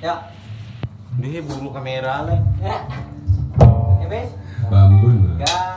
Ya. Ini buru kamera lah. Ya. Ya, Bambun. Gas.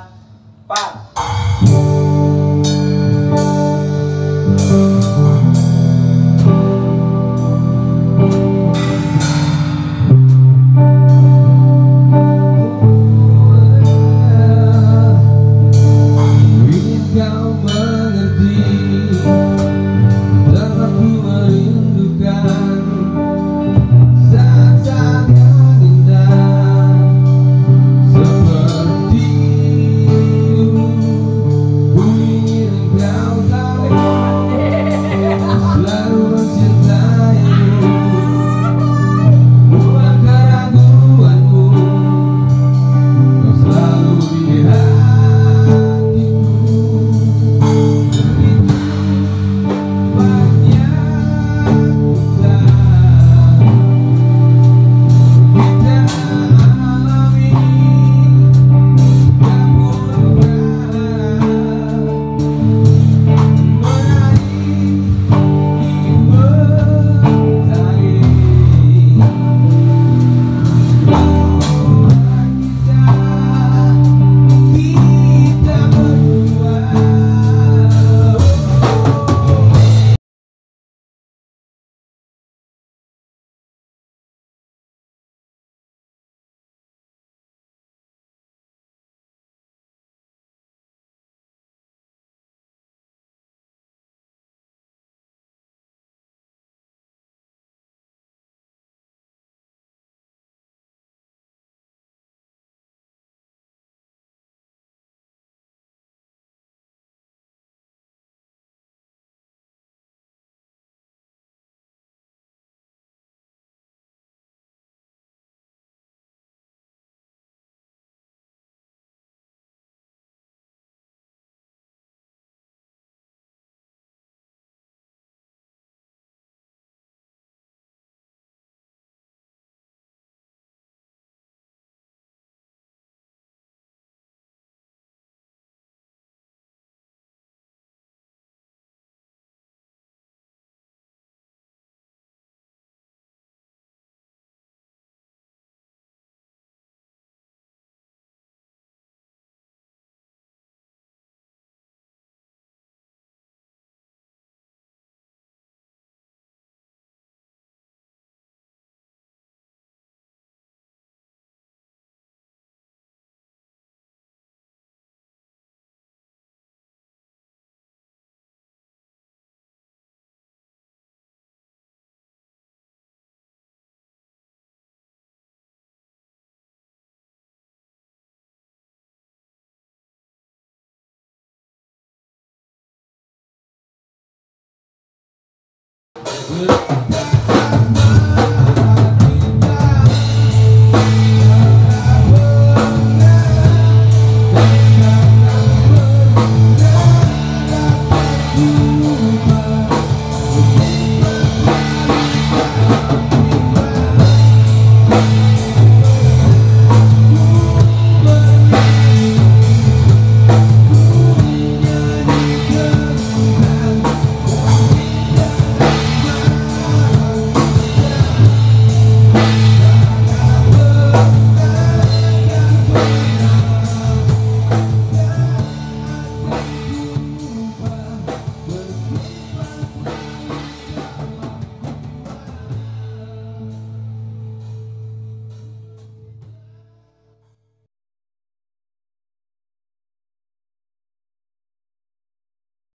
good.